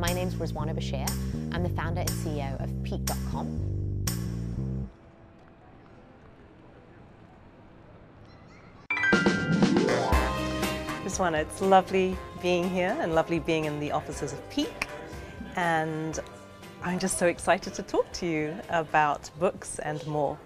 My name's Ruzwana Bashir. I'm the founder and CEO of Peek.com. Ruzwana, it's lovely being here and lovely being in the offices of Peak. And I'm just so excited to talk to you about books and more.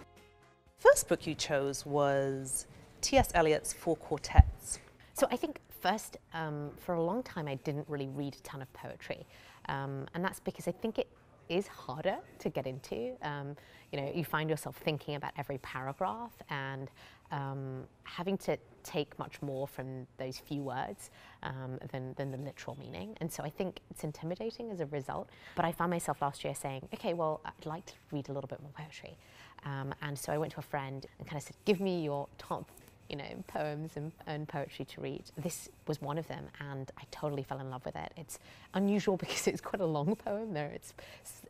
First book you chose was T.S. Eliot's Four Quartets. So I think first, um, for a long time, I didn't really read a ton of poetry. Um, and that's because I think it is harder to get into. Um, you know, you find yourself thinking about every paragraph and um, having to take much more from those few words um, than, than the literal meaning. And so I think it's intimidating as a result. But I found myself last year saying, okay, well, I'd like to read a little bit more poetry. Um, and so I went to a friend and kind of said, give me your top you know, poems and, and, poetry to read. This was one of them, and I totally fell in love with it. It's unusual because it's quite a long poem. There, it's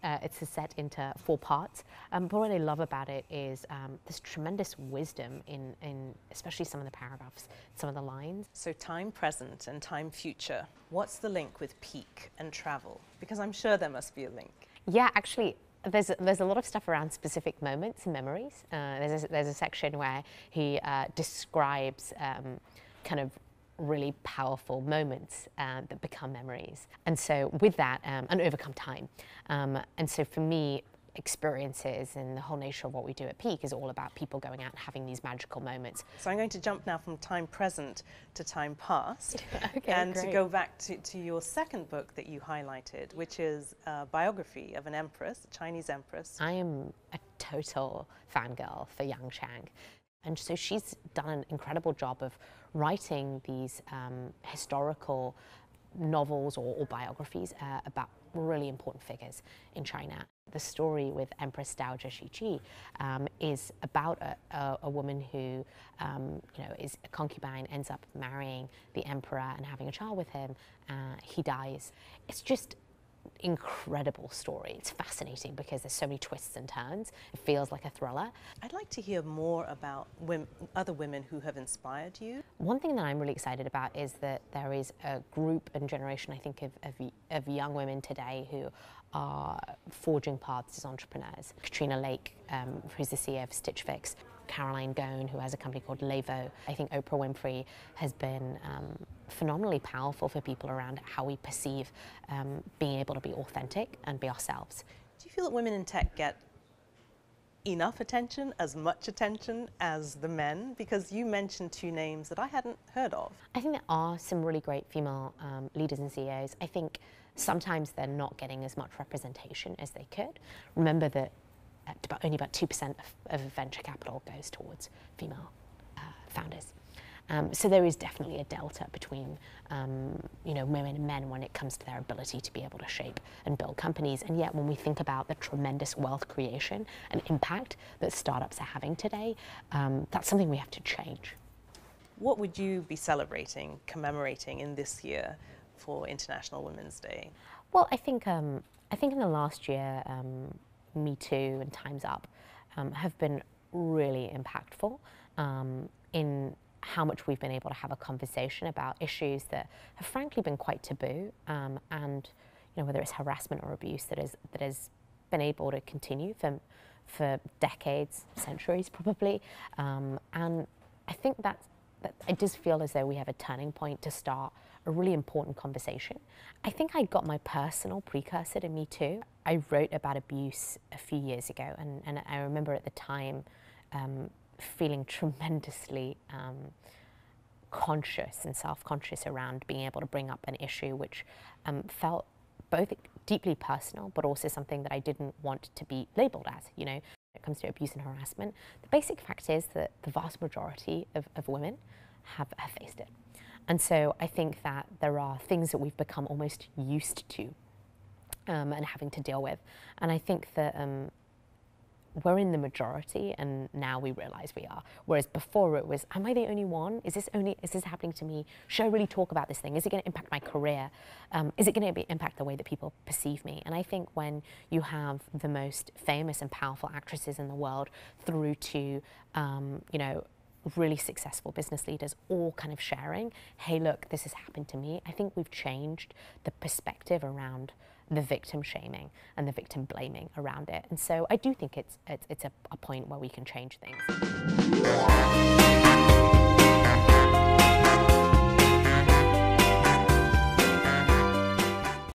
uh, it's set into four parts. Um, but what I love about it is um, this tremendous wisdom in in especially some of the paragraphs, some of the lines. So time present and time future. What's the link with Peek and travel? Because I'm sure there must be a link. Yeah, actually, there's there's a lot of stuff around specific moments and memories. Uh, there's, a, there's a section where he uh, describes um, kind of really powerful moments uh, that become memories. And so with that, um, and overcome time. Um, and so for me, experiences and the whole nature of what we do at Peek is all about people going out and having these magical moments. So I'm going to jump now from time present to time past okay, and great. to go back to, to your second book that you highlighted, which is a biography of an empress, a Chinese empress. I am a total fangirl for Jung Chang. And so she's done an incredible job of writing these um, historical novels or, or biographies uh, about really important figures in China. The story with Empress Dowager Cixi um, is about a, a, a woman who, um, you know, is a concubine, ends up marrying the emperor and having a child with him. Uh, he dies. It's just incredible story. It's fascinating because there's so many twists and turns. It feels like a thriller. I'd like to hear more about women, other women who have inspired you. One thing that I'm really excited about is that there is a group and generation, I think, of, of, of young women today who are forging paths as entrepreneurs. Katrina Lake, um, who's the CEO of Stitch Fix, Caroline Ghosn, who has a company called Levo. I think Oprah Winfrey has been um, phenomenally powerful for people around how we perceive um, being able to be authentic and be ourselves. Do you feel that women in tech get enough attention, as much attention as the men? Because you mentioned two names that I hadn't heard of. I think there are some really great female um, leaders and CEOs. I think sometimes they're not getting as much representation as they could. Remember that about, only about 2% of, of, venture capital goes towards female uh, founders. Um, so there is definitely a delta between um, you know women and men when it comes to their ability to be able to shape and build companies. And yet, when we think about the tremendous wealth creation and impact that startups are having today, um, that's something we have to change. What would you be celebrating, commemorating in this year for International Women's Day? Well, I think um, I think in the last year um, me Too and Time's Up um, have been really impactful um, in how much we've been able to have a conversation about issues that have frankly been quite taboo um, and you know whether it's harassment or abuse that is that has been able to continue for for decades, centuries probably, um, and I think that that it does feel as though we have a turning point to start a really important conversation. I think I got my personal precursor to Me Too. I wrote about abuse a few years ago, and, and I remember at the time um, feeling tremendously um, conscious and self-conscious around being able to bring up an issue which um, felt both deeply personal, but also something that I didn't want to be labeled as, you know, when it comes to abuse and harassment. The basic fact is that the vast majority of, of women have, have faced it. And so I think that there are things that we've become almost used to um, and having to deal with. And I think that um, we're in the majority and now we realize we are. Whereas before it was, am I the only one? Is this only, is this happening to me? Should I really talk about this thing? Is it going to impact my career? Um, is it going to impact the way that people perceive me? And I think when you have the most famous and powerful actresses in the world through to, um, you know, really successful business leaders all kind of sharing, hey, look, this has happened to me. I think we've changed the perspective around the victim shaming and the victim blaming around it. And so I do think it's, it's, it's a, a point where we can change things.